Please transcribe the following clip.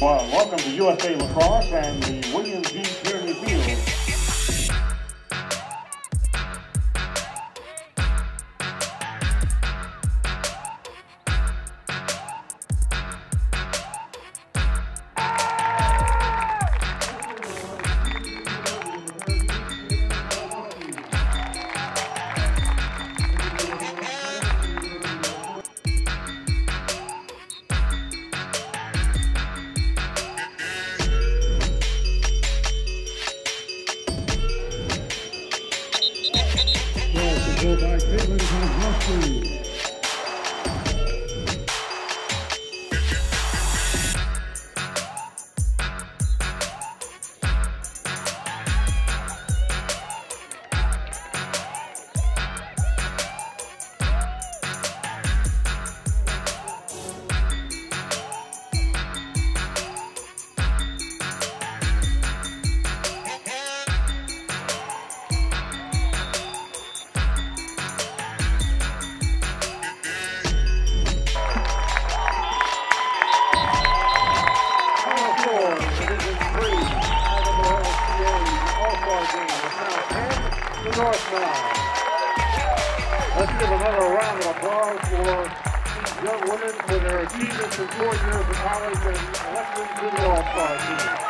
Well, welcome to USA Lacrosse and the William G. Tierney Field. Joe Dyke Pittman comes left now 10 North now. Let's give another round of applause for young women for their achievements in four years of college and elections to the All-Star team.